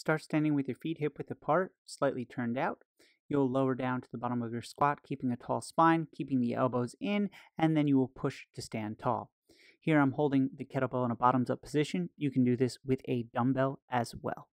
Start standing with your feet hip width apart, slightly turned out. You'll lower down to the bottom of your squat, keeping a tall spine, keeping the elbows in, and then you will push to stand tall. Here I'm holding the kettlebell in a bottoms up position. You can do this with a dumbbell as well.